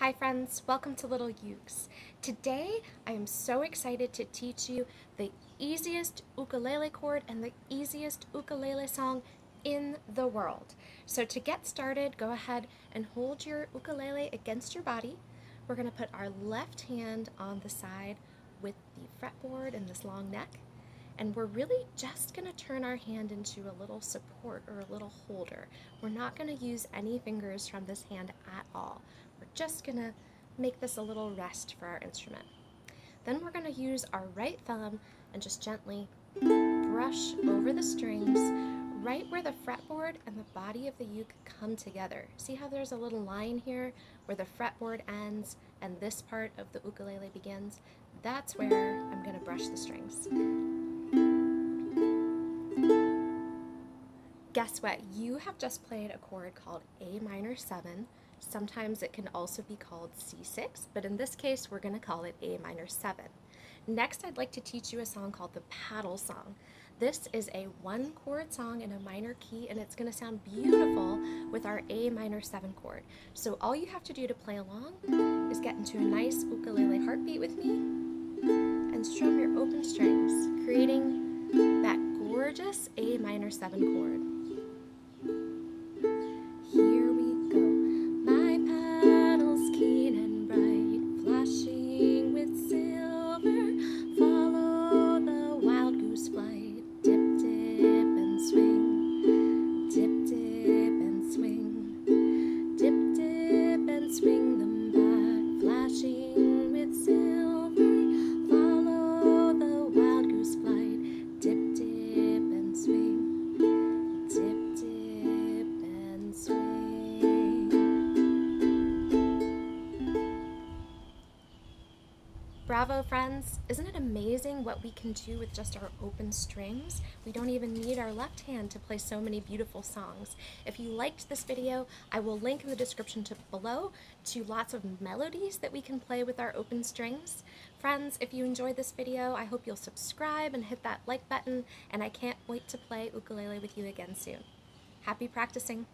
Hi friends, welcome to Little Ukes. Today I am so excited to teach you the easiest ukulele chord and the easiest ukulele song in the world. So to get started, go ahead and hold your ukulele against your body. We're going to put our left hand on the side with the fretboard and this long neck. And we're really just going to turn our hand into a little support or a little holder. We're not going to use any fingers from this hand at all. We're just going to make this a little rest for our instrument. Then we're going to use our right thumb and just gently brush over the strings right where the fretboard and the body of the uke come together. See how there's a little line here where the fretboard ends and this part of the ukulele begins? That's where I'm going to brush the strings. Guess what? You have just played a chord called A minor 7. Sometimes it can also be called C6, but in this case we're going to call it A minor 7. Next I'd like to teach you a song called the Paddle Song. This is a one chord song in a minor key and it's going to sound beautiful with our A minor 7 chord. So all you have to do to play along is get into a nice ukulele heartbeat with me and strum your open strings, creating that gorgeous A minor 7 chord. Bravo, friends! Isn't it amazing what we can do with just our open strings? We don't even need our left hand to play so many beautiful songs. If you liked this video, I will link in the description to below to lots of melodies that we can play with our open strings. Friends, if you enjoyed this video, I hope you'll subscribe and hit that like button, and I can't wait to play ukulele with you again soon. Happy practicing!